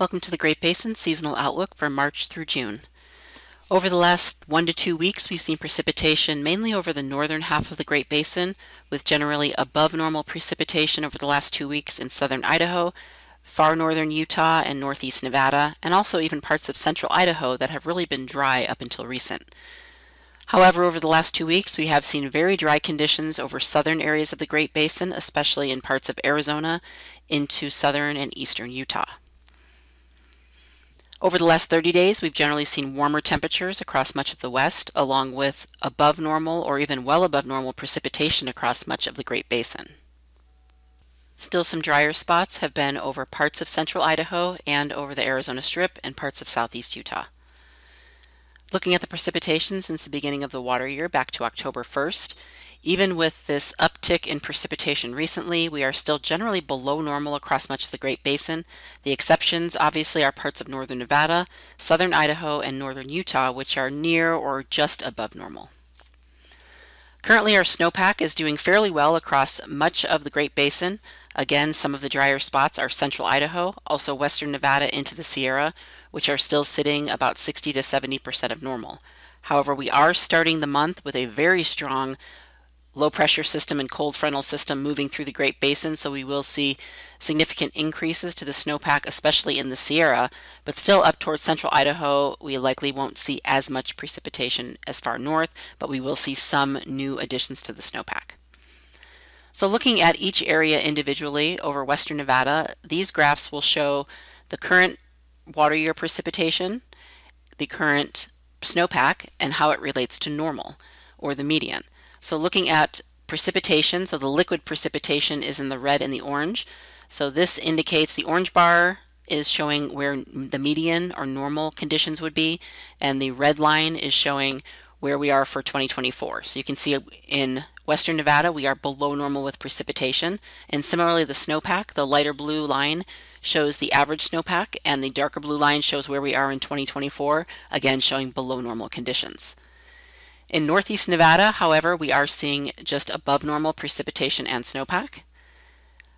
Welcome to the Great Basin Seasonal Outlook for March through June. Over the last one to two weeks, we've seen precipitation mainly over the northern half of the Great Basin, with generally above normal precipitation over the last two weeks in southern Idaho, far northern Utah, and northeast Nevada, and also even parts of central Idaho that have really been dry up until recent. However, over the last two weeks, we have seen very dry conditions over southern areas of the Great Basin, especially in parts of Arizona into southern and eastern Utah. Over the last 30 days, we've generally seen warmer temperatures across much of the west, along with above normal or even well above normal precipitation across much of the Great Basin. Still some drier spots have been over parts of central Idaho and over the Arizona Strip and parts of southeast Utah. Looking at the precipitation since the beginning of the water year back to October 1st, even with this uptick in precipitation recently, we are still generally below normal across much of the Great Basin. The exceptions obviously are parts of northern Nevada, southern Idaho, and northern Utah, which are near or just above normal. Currently, our snowpack is doing fairly well across much of the Great Basin. Again, some of the drier spots are central Idaho, also western Nevada into the Sierra, which are still sitting about 60 to 70% of normal. However, we are starting the month with a very strong low pressure system and cold frontal system moving through the Great Basin, so we will see significant increases to the snowpack, especially in the Sierra, but still up towards central Idaho, we likely won't see as much precipitation as far north, but we will see some new additions to the snowpack. So looking at each area individually over western Nevada, these graphs will show the current water year precipitation, the current snowpack, and how it relates to normal, or the median. So looking at precipitation, so the liquid precipitation is in the red and the orange. So this indicates the orange bar is showing where the median or normal conditions would be, and the red line is showing where we are for 2024. So you can see in western Nevada, we are below normal with precipitation. And similarly, the snowpack, the lighter blue line shows the average snowpack, and the darker blue line shows where we are in 2024, again showing below normal conditions. In northeast Nevada, however, we are seeing just above normal precipitation and snowpack.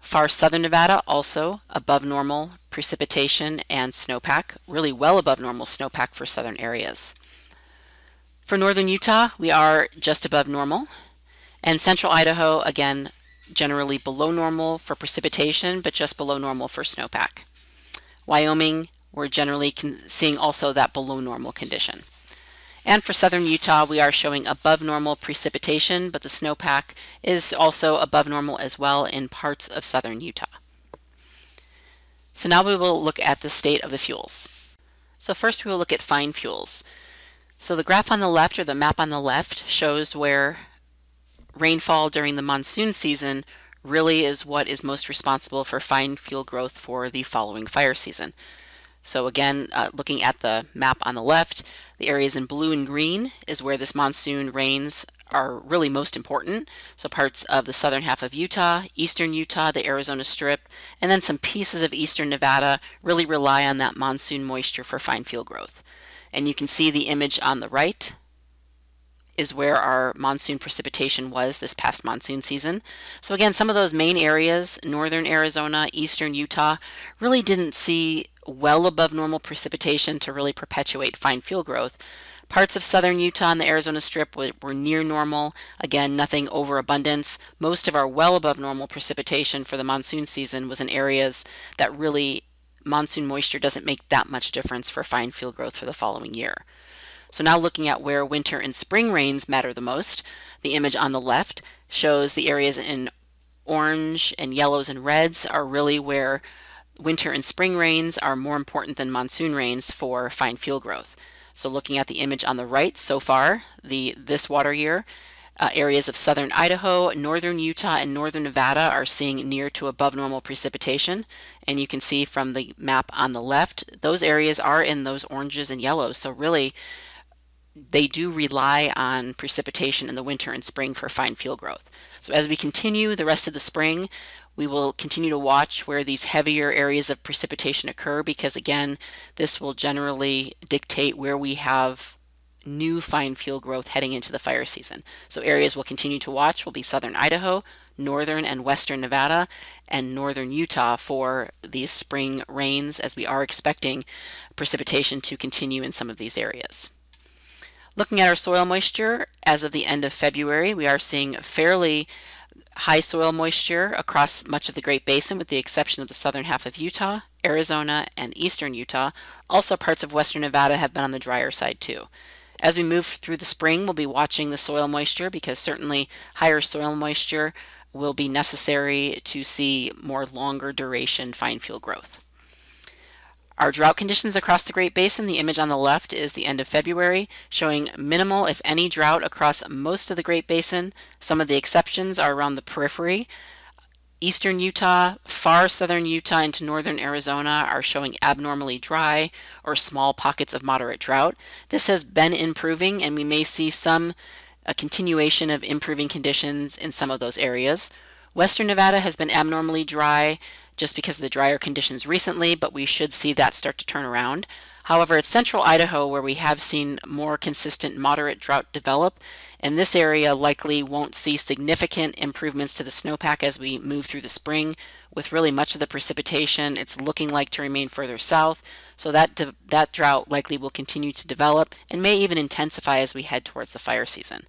Far southern Nevada, also above normal precipitation and snowpack, really well above normal snowpack for southern areas. For northern Utah, we are just above normal. And central Idaho, again, generally below normal for precipitation, but just below normal for snowpack. Wyoming, we're generally seeing also that below normal condition. And for southern Utah, we are showing above normal precipitation, but the snowpack is also above normal as well in parts of southern Utah. So now we will look at the state of the fuels. So first we will look at fine fuels. So the graph on the left or the map on the left shows where rainfall during the monsoon season really is what is most responsible for fine fuel growth for the following fire season. So again, uh, looking at the map on the left, the areas in blue and green is where this monsoon rains are really most important. So parts of the southern half of Utah, eastern Utah, the Arizona Strip, and then some pieces of eastern Nevada really rely on that monsoon moisture for fine fuel growth. And you can see the image on the right is where our monsoon precipitation was this past monsoon season. So again, some of those main areas, northern Arizona, eastern Utah, really didn't see well above normal precipitation to really perpetuate fine fuel growth. Parts of southern Utah and the Arizona Strip were, were near normal. Again, nothing overabundance. Most of our well above normal precipitation for the monsoon season was in areas that really monsoon moisture doesn't make that much difference for fine fuel growth for the following year. So now looking at where winter and spring rains matter the most, the image on the left shows the areas in orange and yellows and reds are really where winter and spring rains are more important than monsoon rains for fine fuel growth. So looking at the image on the right so far, the this water year, uh, areas of southern Idaho, northern Utah, and northern Nevada are seeing near to above normal precipitation. And you can see from the map on the left, those areas are in those oranges and yellows. So really, they do rely on precipitation in the winter and spring for fine fuel growth. So as we continue the rest of the spring, we will continue to watch where these heavier areas of precipitation occur because again, this will generally dictate where we have new fine fuel growth heading into the fire season. So areas we'll continue to watch will be southern Idaho, northern and western Nevada and northern Utah for these spring rains as we are expecting precipitation to continue in some of these areas. Looking at our soil moisture, as of the end of February, we are seeing fairly high soil moisture across much of the Great Basin with the exception of the southern half of Utah, Arizona, and eastern Utah. Also parts of western Nevada have been on the drier side too. As we move through the spring, we'll be watching the soil moisture because certainly higher soil moisture will be necessary to see more longer duration fine fuel growth. Our drought conditions across the Great Basin, the image on the left is the end of February, showing minimal, if any, drought across most of the Great Basin. Some of the exceptions are around the periphery. Eastern Utah, far southern Utah into northern Arizona are showing abnormally dry or small pockets of moderate drought. This has been improving and we may see some a continuation of improving conditions in some of those areas. Western Nevada has been abnormally dry just because of the drier conditions recently, but we should see that start to turn around. However, it's central Idaho where we have seen more consistent moderate drought develop, and this area likely won't see significant improvements to the snowpack as we move through the spring. With really much of the precipitation, it's looking like to remain further south, so that, that drought likely will continue to develop and may even intensify as we head towards the fire season.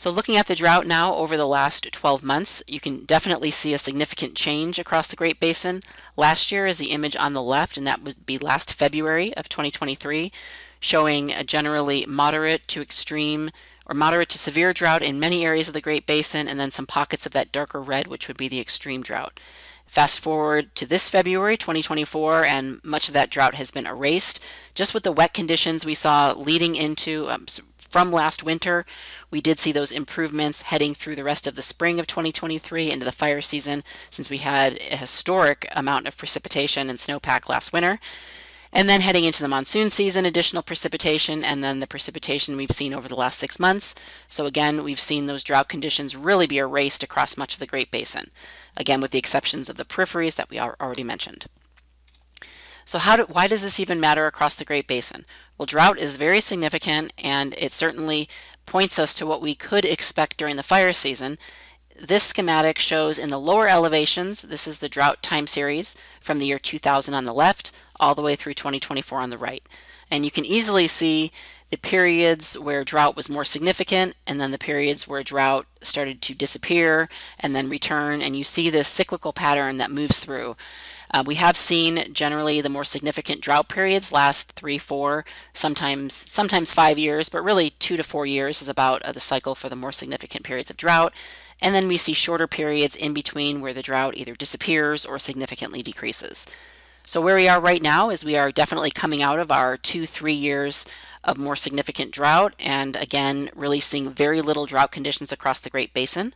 So looking at the drought now over the last 12 months, you can definitely see a significant change across the Great Basin. Last year is the image on the left, and that would be last February of 2023, showing a generally moderate to extreme or moderate to severe drought in many areas of the Great Basin, and then some pockets of that darker red, which would be the extreme drought. Fast forward to this February 2024, and much of that drought has been erased. Just with the wet conditions we saw leading into um, from last winter. We did see those improvements heading through the rest of the spring of 2023 into the fire season since we had a historic amount of precipitation and snowpack last winter. And then heading into the monsoon season, additional precipitation, and then the precipitation we've seen over the last six months. So again, we've seen those drought conditions really be erased across much of the Great Basin. Again, with the exceptions of the peripheries that we already mentioned. So how do, why does this even matter across the Great Basin? Well, drought is very significant and it certainly points us to what we could expect during the fire season. This schematic shows in the lower elevations, this is the drought time series from the year 2000 on the left all the way through 2024 on the right. And you can easily see the periods where drought was more significant and then the periods where drought started to disappear and then return and you see this cyclical pattern that moves through. Uh, we have seen generally the more significant drought periods last three, four, sometimes sometimes five years, but really two to four years is about uh, the cycle for the more significant periods of drought. And then we see shorter periods in between where the drought either disappears or significantly decreases. So where we are right now is we are definitely coming out of our two, three years of more significant drought and again really seeing very little drought conditions across the Great Basin.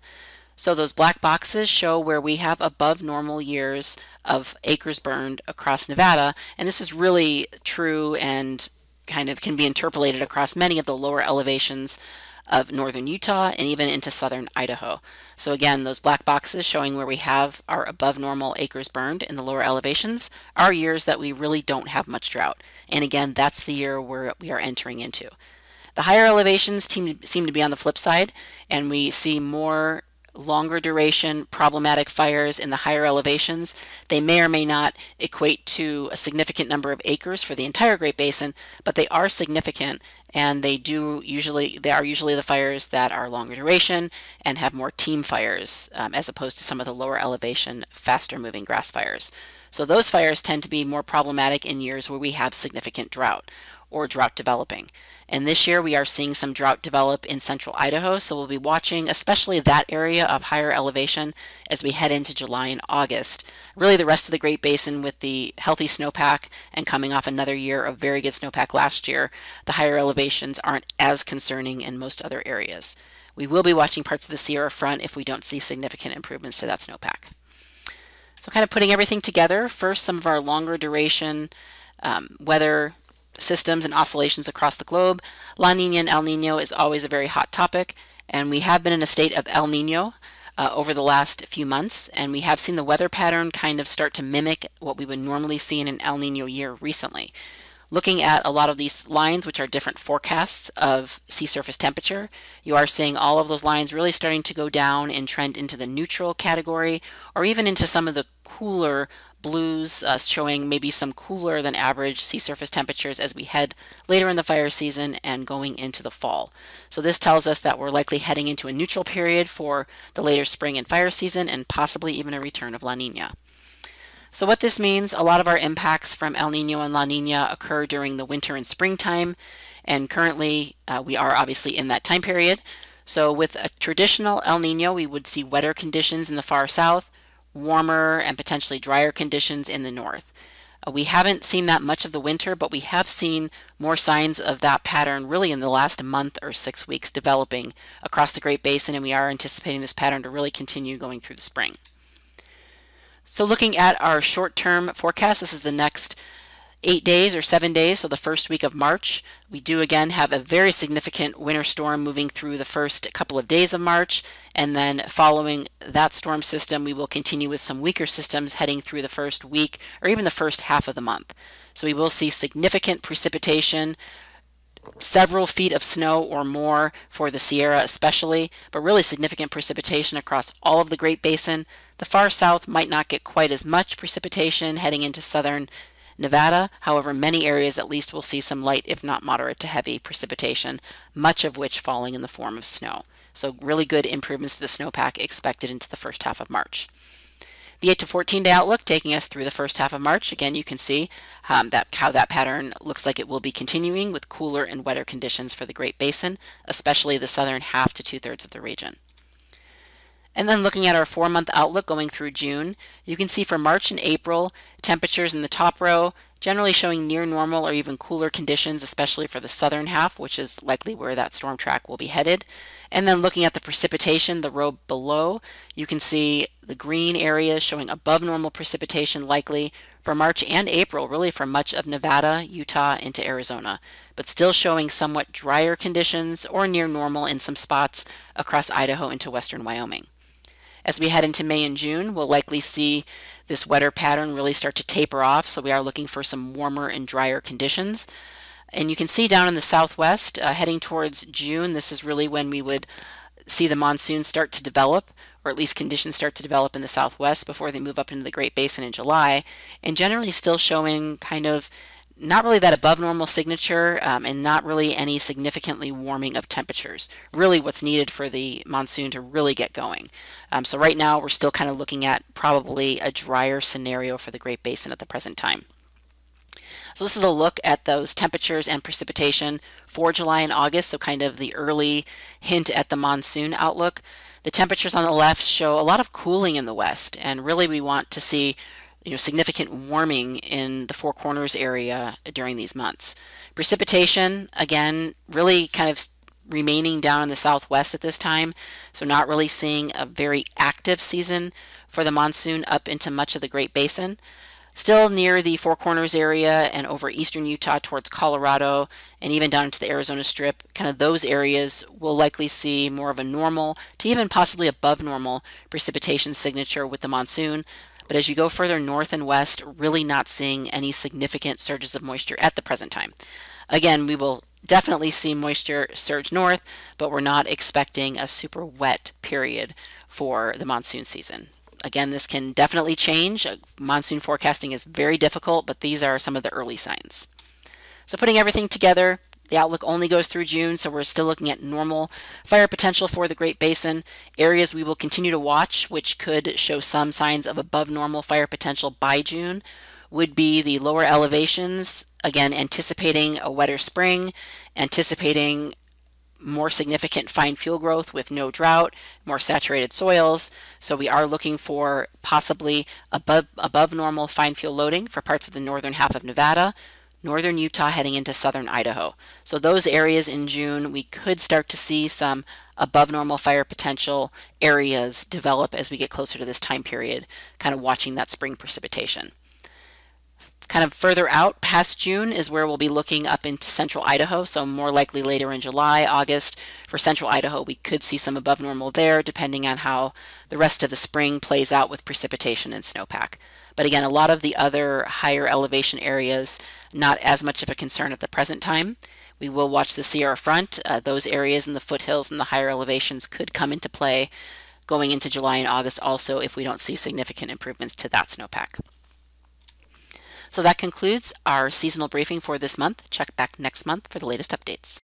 So those black boxes show where we have above normal years of acres burned across Nevada. And this is really true and kind of can be interpolated across many of the lower elevations of northern Utah and even into southern Idaho. So again, those black boxes showing where we have our above normal acres burned in the lower elevations are years that we really don't have much drought. And again, that's the year where we are entering into. The higher elevations seem to be on the flip side, and we see more longer duration problematic fires in the higher elevations. They may or may not equate to a significant number of acres for the entire Great Basin, but they are significant and they do usually, they are usually the fires that are longer duration and have more team fires um, as opposed to some of the lower elevation, faster moving grass fires. So those fires tend to be more problematic in years where we have significant drought or drought developing. And this year we are seeing some drought develop in central Idaho, so we'll be watching especially that area of higher elevation as we head into July and August. Really the rest of the Great Basin with the healthy snowpack and coming off another year of very good snowpack last year, the higher elevations aren't as concerning in most other areas. We will be watching parts of the Sierra Front if we don't see significant improvements to that snowpack. So kind of putting everything together, first some of our longer duration um, weather systems and oscillations across the globe. La Nina and El Nino is always a very hot topic, and we have been in a state of El Nino uh, over the last few months, and we have seen the weather pattern kind of start to mimic what we would normally see in an El Nino year recently. Looking at a lot of these lines, which are different forecasts of sea surface temperature, you are seeing all of those lines really starting to go down and trend into the neutral category or even into some of the cooler blues uh, showing maybe some cooler than average sea surface temperatures as we head later in the fire season and going into the fall. So this tells us that we're likely heading into a neutral period for the later spring and fire season and possibly even a return of La Nina. So what this means, a lot of our impacts from El Nino and La Nina occur during the winter and springtime, and currently uh, we are obviously in that time period. So with a traditional El Nino, we would see wetter conditions in the far south, warmer and potentially drier conditions in the north. Uh, we haven't seen that much of the winter, but we have seen more signs of that pattern really in the last month or six weeks developing across the Great Basin, and we are anticipating this pattern to really continue going through the spring. So looking at our short-term forecast, this is the next eight days or seven days, so the first week of March. We do again have a very significant winter storm moving through the first couple of days of March, and then following that storm system, we will continue with some weaker systems heading through the first week or even the first half of the month. So we will see significant precipitation, several feet of snow or more for the Sierra especially, but really significant precipitation across all of the Great Basin. The far south might not get quite as much precipitation heading into southern Nevada. However, many areas at least will see some light, if not moderate to heavy precipitation, much of which falling in the form of snow. So really good improvements to the snowpack expected into the first half of March. The 8 to 14 day outlook taking us through the first half of March. Again, you can see um, that how that pattern looks like it will be continuing with cooler and wetter conditions for the Great Basin, especially the southern half to two-thirds of the region. And then looking at our four month outlook going through June, you can see for March and April, temperatures in the top row generally showing near normal or even cooler conditions, especially for the southern half, which is likely where that storm track will be headed. And then looking at the precipitation, the row below, you can see the green areas showing above normal precipitation likely for March and April, really for much of Nevada, Utah, into Arizona, but still showing somewhat drier conditions or near normal in some spots across Idaho into western Wyoming. As we head into May and June, we'll likely see this wetter pattern really start to taper off, so we are looking for some warmer and drier conditions. And you can see down in the southwest, uh, heading towards June, this is really when we would see the monsoon start to develop, or at least conditions start to develop in the southwest before they move up into the Great Basin in July, and generally still showing kind of not really that above normal signature um, and not really any significantly warming of temperatures. Really what's needed for the monsoon to really get going. Um, so right now we're still kind of looking at probably a drier scenario for the Great Basin at the present time. So this is a look at those temperatures and precipitation for July and August, so kind of the early hint at the monsoon outlook. The temperatures on the left show a lot of cooling in the west, and really we want to see you know, significant warming in the Four Corners area during these months. Precipitation, again, really kind of remaining down in the southwest at this time, so not really seeing a very active season for the monsoon up into much of the Great Basin. Still near the Four Corners area and over eastern Utah towards Colorado and even down into the Arizona Strip, kind of those areas will likely see more of a normal to even possibly above normal precipitation signature with the monsoon, but as you go further north and west, really not seeing any significant surges of moisture at the present time. Again, we will definitely see moisture surge north, but we're not expecting a super wet period for the monsoon season. Again, this can definitely change. Monsoon forecasting is very difficult, but these are some of the early signs. So putting everything together, the outlook only goes through June, so we're still looking at normal fire potential for the Great Basin. Areas we will continue to watch, which could show some signs of above normal fire potential by June, would be the lower elevations, again, anticipating a wetter spring, anticipating more significant fine fuel growth with no drought, more saturated soils. So we are looking for possibly above, above normal fine fuel loading for parts of the northern half of Nevada, northern Utah heading into southern Idaho. So those areas in June, we could start to see some above normal fire potential areas develop as we get closer to this time period, kind of watching that spring precipitation. Kind of further out past June is where we'll be looking up into central Idaho, so more likely later in July, August. For central Idaho, we could see some above normal there, depending on how the rest of the spring plays out with precipitation and snowpack. But again, a lot of the other higher elevation areas, not as much of a concern at the present time. We will watch the Sierra front. Uh, those areas in the foothills and the higher elevations could come into play going into July and August also if we don't see significant improvements to that snowpack. So that concludes our seasonal briefing for this month. Check back next month for the latest updates.